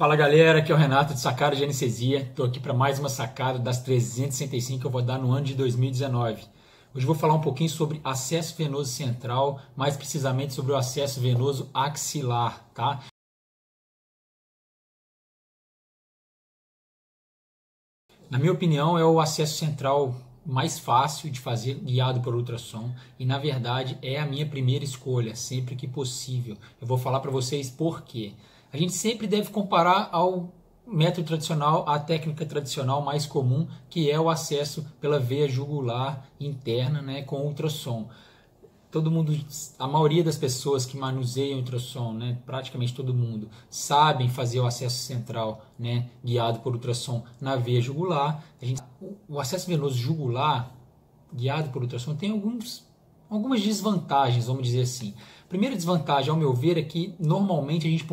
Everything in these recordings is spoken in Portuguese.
Fala galera, aqui é o Renato de Sacada de Anestesia. Estou aqui para mais uma sacada das 365 que eu vou dar no ano de 2019. Hoje vou falar um pouquinho sobre acesso venoso central, mais precisamente sobre o acesso venoso axilar, tá? Na minha opinião, é o acesso central mais fácil de fazer guiado por ultrassom e na verdade é a minha primeira escolha sempre que possível. Eu vou falar para vocês por quê. A gente sempre deve comparar ao método tradicional, à técnica tradicional mais comum, que é o acesso pela veia jugular interna, né, com ultrassom. Todo mundo, a maioria das pessoas que manuseiam ultrassom, né, praticamente todo mundo, sabem fazer o acesso central, né, guiado por ultrassom na veia jugular. A gente, o acesso venoso jugular guiado por ultrassom tem alguns algumas desvantagens, vamos dizer assim. Primeira desvantagem, ao meu ver, é que normalmente a gente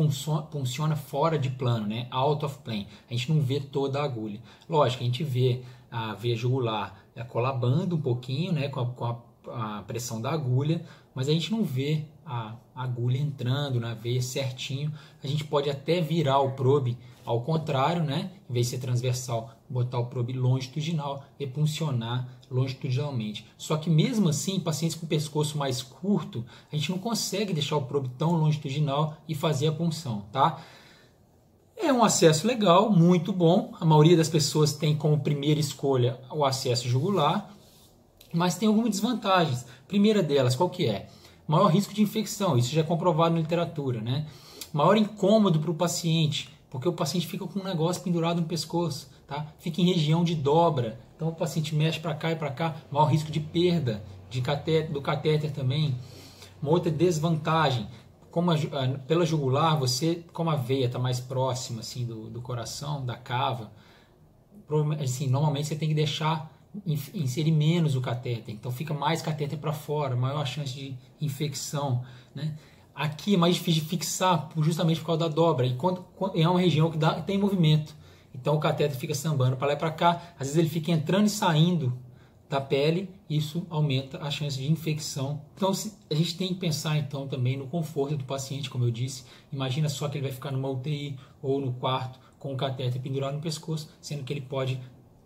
funciona fora de plano, né? out of plane. A gente não vê toda a agulha. Lógico, a gente vê a veia jugular é, colabando um pouquinho né? com, a, com a, a pressão da agulha, mas a gente não vê a agulha entrando na veia certinho. A gente pode até virar o probe ao contrário, né? Em vez de ser transversal, botar o probe longitudinal e puncionar longitudinalmente. Só que mesmo assim, pacientes com pescoço mais curto, a gente não consegue deixar o probe tão longitudinal e fazer a punção, tá? É um acesso legal, muito bom. A maioria das pessoas tem como primeira escolha o acesso jugular, mas tem algumas desvantagens. Primeira delas, qual que é? Maior risco de infecção, isso já é comprovado na literatura, né? Maior incômodo para o paciente, porque o paciente fica com um negócio pendurado no pescoço, tá? Fica em região de dobra, então o paciente mexe para cá e para cá, maior risco de perda de catéter, do catéter também. Uma outra desvantagem, como a, pela jugular, você, como a veia está mais próxima assim do, do coração, da cava, assim, normalmente você tem que deixar inserir menos o catéter, então fica mais catéter para fora, maior chance de infecção, né? Aqui é mais difícil de fixar justamente por causa da dobra. E quando, quando é uma região que dá, tem movimento. Então o cateter fica sambando para lá e para cá. Às vezes ele fica entrando e saindo da pele. Isso aumenta a chance de infecção. Então a gente tem que pensar então também no conforto do paciente, como eu disse. Imagina só que ele vai ficar numa UTI ou no quarto com o cateter pendurado no pescoço, sendo que ele pode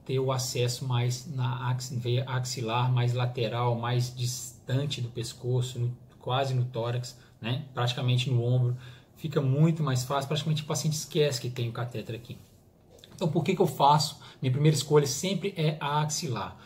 ter o acesso mais na veia axilar, mais lateral, mais distante do pescoço, no, quase no tórax né? praticamente no ombro, fica muito mais fácil, praticamente o paciente esquece que tem o catéter aqui. Então, por que, que eu faço? Minha primeira escolha sempre é a axilar.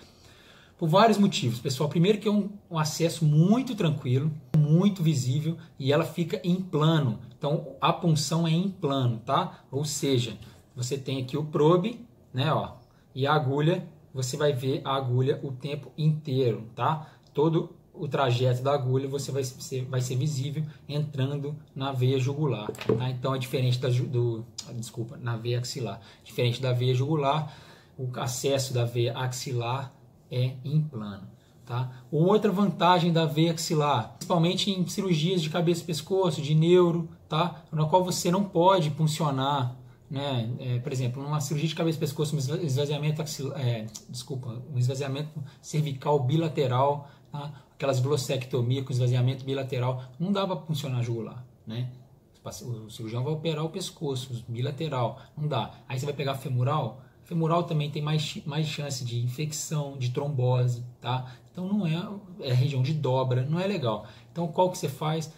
Por vários motivos, pessoal. Primeiro que é um, um acesso muito tranquilo, muito visível e ela fica em plano. Então, a punção é em plano, tá? Ou seja, você tem aqui o probe, né, ó, e a agulha, você vai ver a agulha o tempo inteiro, tá? Todo o trajeto da agulha você vai ser, vai ser visível entrando na veia jugular. Tá? Então é diferente da, do, desculpa, na veia axilar. Diferente da veia jugular, o acesso da veia axilar é em plano. Tá? Outra vantagem da veia axilar, principalmente em cirurgias de cabeça e pescoço, de neuro, tá? na qual você não pode puncionar né? É, por exemplo, numa cirurgia de cabeça e pescoço, um esvaziamento axilar, é, desculpa, um esvaziamento cervical bilateral? Aquelas glossectomia com esvaziamento bilateral, não dá para funcionar jugular, né? O cirurgião vai operar o pescoço, bilateral, não dá. Aí você vai pegar femoral, femoral também tem mais, mais chance de infecção, de trombose, tá? Então não é, é região de dobra, não é legal. Então qual que você faz?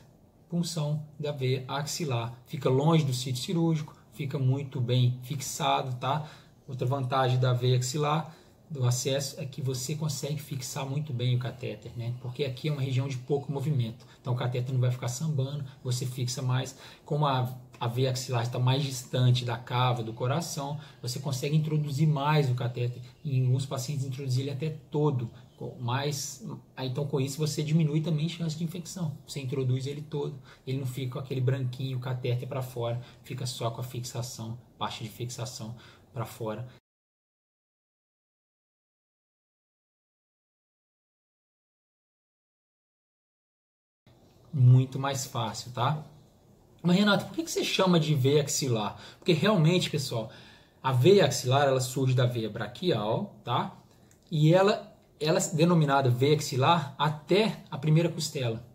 Punção da veia axilar. Fica longe do sítio cirúrgico, fica muito bem fixado, tá? Outra vantagem da veia axilar do acesso é que você consegue fixar muito bem o catéter, né? Porque aqui é uma região de pouco movimento. Então o catéter não vai ficar sambando, você fixa mais. Como a, a veia axilar está mais distante da cava do coração, você consegue introduzir mais o catéter. Em alguns pacientes introduzir ele até todo. Mas, então com isso você diminui também a chance de infecção. Você introduz ele todo, ele não fica com aquele branquinho, catéter para fora, fica só com a fixação, parte de fixação para fora. Muito mais fácil, tá? Mas Renato, por que você chama de veia axilar? Porque realmente, pessoal, a veia axilar ela surge da veia braquial, tá? E ela, ela é denominada veia axilar até a primeira costela.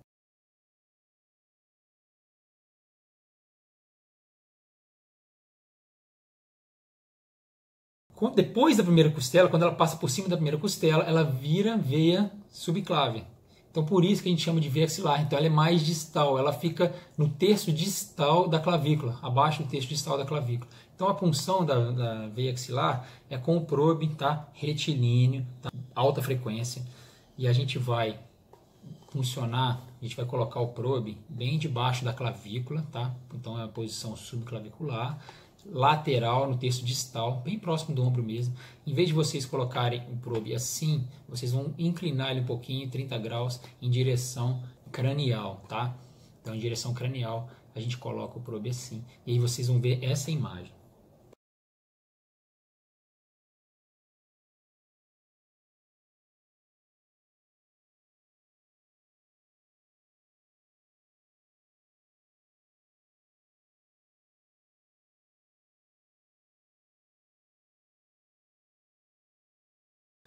Depois da primeira costela, quando ela passa por cima da primeira costela, ela vira veia subclave. Então por isso que a gente chama de veia axilar. Então ela é mais distal, ela fica no terço distal da clavícula, abaixo do terço distal da clavícula. Então a punção da, da veia axilar é com o probe tá? retilíneo, tá? alta frequência, e a gente vai funcionar, a gente vai colocar o probe bem debaixo da clavícula, tá? Então é a posição subclavicular, lateral no terço distal, bem próximo do ombro mesmo. Em vez de vocês colocarem o probe assim, vocês vão inclinar ele um pouquinho, 30 graus, em direção cranial, tá? Então em direção cranial a gente coloca o probe assim, e aí vocês vão ver essa imagem.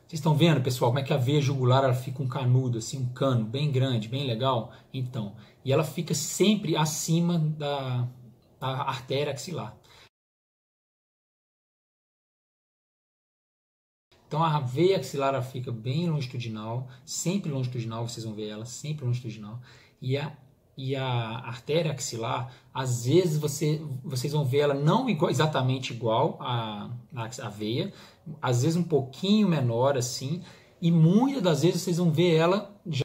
Vocês estão vendo, pessoal, como é que a veia jugular ela fica um canudo, assim, um cano bem grande, bem legal? Então, e ela fica sempre acima da, da artéria axilar. Então a veia axilar ela fica bem longitudinal, sempre longitudinal, vocês vão ver ela, sempre longitudinal. E a e a artéria axilar, às vezes você, vocês vão ver ela não igual, exatamente igual à, à veia, às vezes um pouquinho menor assim, e muitas das vezes vocês vão ver ela já...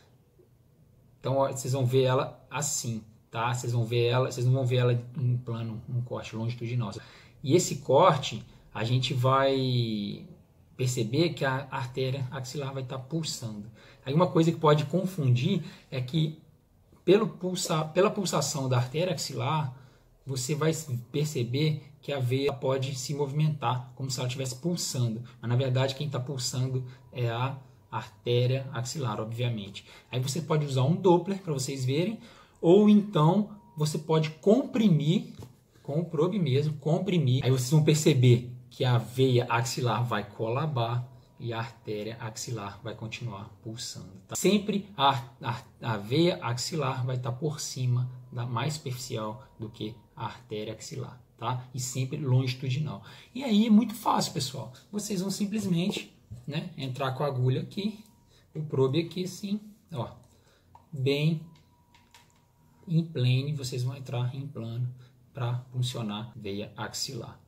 então vocês vão ver ela assim, tá? Vocês vão ver ela, vocês não vão ver ela em plano, um corte longitudinal. E esse corte a gente vai perceber que a artéria axilar vai estar pulsando. Aí uma coisa que pode confundir é que pelo pela pulsação da artéria axilar, você vai perceber que a veia pode se movimentar como se ela estivesse pulsando. Mas na verdade quem está pulsando é a artéria axilar, obviamente. Aí você pode usar um Doppler para vocês verem, ou então você pode comprimir com o probe mesmo, comprimir. Aí vocês vão perceber que a veia axilar vai colabar e a artéria axilar vai continuar pulsando. Tá? Sempre a, a, a, veia axilar vai estar por cima, da mais superficial do que artéria axilar. Tá? E sempre longitudinal. E aí é muito fácil, pessoal. Vocês vão simplesmente né, entrar com a agulha aqui, o probe aqui assim, ó, bem em plane, vocês vão entrar em plano para funcionar veia axilar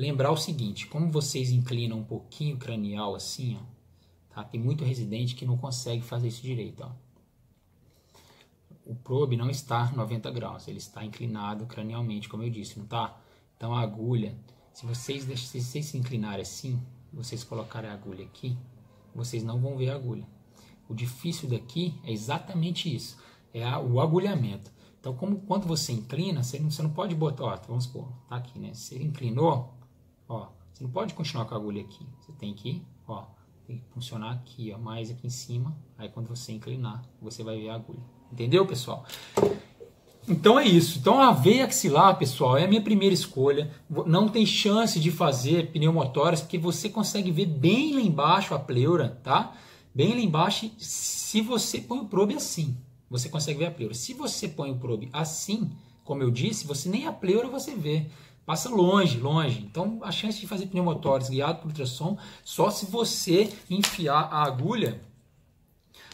lembrar o seguinte, como vocês inclinam um pouquinho o cranial assim, ó, tá? tem muito residente que não consegue fazer isso direito. Ó. O probe não está 90 graus, ele está inclinado cranialmente, como eu disse, não tá? Então a agulha, se vocês, se vocês se inclinarem assim, vocês colocarem a agulha aqui, vocês não vão ver a agulha. O difícil daqui é exatamente isso, é a, o agulhamento. Então, como quando você inclina, você não, você não pode botar, ó, vamos supor, tá aqui, né? Você inclinou, Ó, você não pode continuar com a agulha aqui. Você tem que, ó, tem que funcionar aqui, ó, mais aqui em cima. Aí quando você inclinar, você vai ver a agulha. Entendeu, pessoal? Então é isso. Então a veia axilar, pessoal, é a minha primeira escolha. Não tem chance de fazer pneumotórias, porque você consegue ver bem lá embaixo a pleura, tá? Bem lá embaixo, se você põe o probe assim, você consegue ver a pleura. Se você põe o probe assim, como eu disse, você nem a pleura você vê passa longe, longe. Então, a chance de fazer pneumotórios guiado por ultrassom só se você enfiar a agulha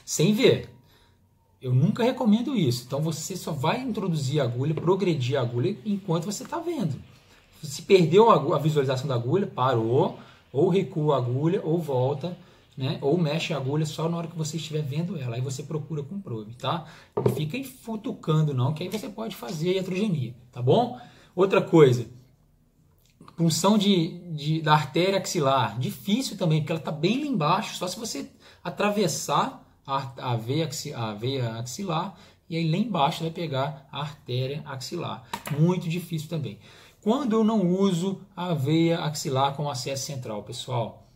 sem ver. Eu nunca recomendo isso. Então, você só vai introduzir a agulha, progredir a agulha enquanto você está vendo. Se perdeu a visualização da agulha, parou, ou recua a agulha, ou volta, né? Ou mexe a agulha só na hora que você estiver vendo ela. Aí você procura com probe, tá? Não fica futucando não, que aí você pode fazer iatrogenia, tá bom? Outra coisa, punção de, de, da artéria axilar, difícil também, porque ela está bem lá embaixo, só se você atravessar a, a, veia, a veia axilar e aí lá embaixo vai pegar a artéria axilar. Muito difícil também. Quando eu não uso a veia axilar com acesso central, pessoal?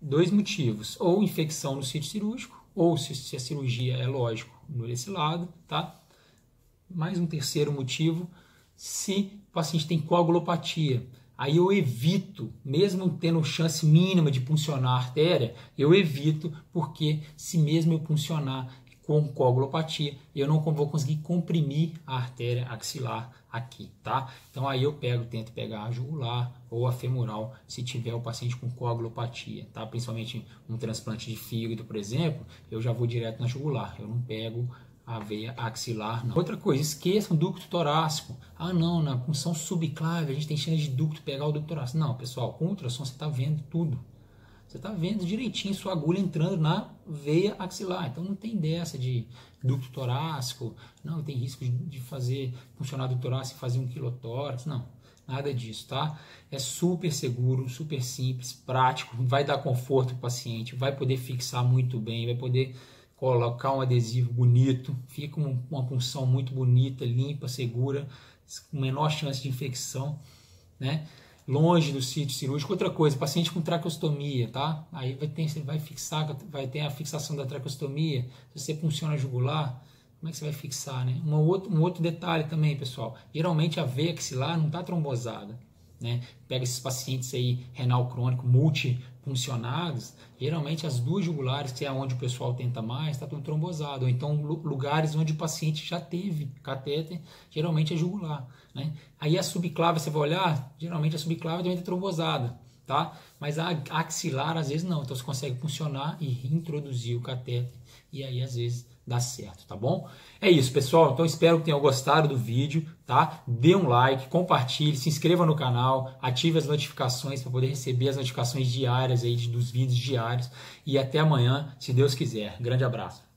Dois motivos. Ou infecção no sítio cirúrgico, ou se, a cirurgia é lógico, nesse lado, tá? Mais um terceiro motivo, se o paciente tem coagulopatia. Aí eu evito, mesmo tendo chance mínima de puncionar a artéria, eu evito, porque se mesmo eu puncionar com coagulopatia, eu não vou conseguir comprimir a artéria axilar aqui, tá? Então aí eu pego, tento pegar a jugular ou a femoral, se tiver o paciente com coagulopatia, tá? Principalmente um transplante de fígado, por exemplo, eu já vou direto na jugular, eu não pego a veia axilar, não. Outra coisa, esqueçam ducto torácico. Ah, não, na punção subclave a gente tem chance de ducto pegar o ducto torácico. Não, pessoal, com ultrassom você está vendo tudo. Você está vendo direitinho sua agulha entrando na veia axilar. Então não tem dessa de ducto torácico, não, tem risco de fazer funcionar do torácico e fazer um quilotórax. Não, nada disso, tá? É super seguro, super simples, prático, vai dar conforto para o paciente, vai poder fixar muito bem, vai poder colocar um adesivo bonito, fica uma punção muito bonita, limpa, segura, com menor chance de infecção, né? longe do sítio cirúrgico. Outra coisa, paciente com traqueostomia, tá? Aí vai ter, vai fixar, vai ter a fixação da traqueostomia. Se você funciona jugular, como é que você vai fixar, né? Um outro, um outro detalhe também, pessoal. Geralmente a veia axilar não está trombosada. Né? Pega esses pacientes aí renal crônico multifuncionados, geralmente as duas jugulares, que é onde o pessoal tenta mais, está tudo trombosado. Ou então lugares onde o paciente já teve catéter, geralmente é jugular. Né? Aí a subclave, você vai olhar, geralmente a subclave também está trombosada. Tá? Mas a axilar às vezes não, então você consegue funcionar e reintroduzir o catéter e aí às vezes dá certo, tá bom? É isso, pessoal. Então espero que tenham gostado do vídeo, tá? Dê um like, compartilhe, se inscreva no canal, ative as notificações para poder receber as notificações diárias aí dos vídeos diários e até amanhã, se Deus quiser. Grande abraço.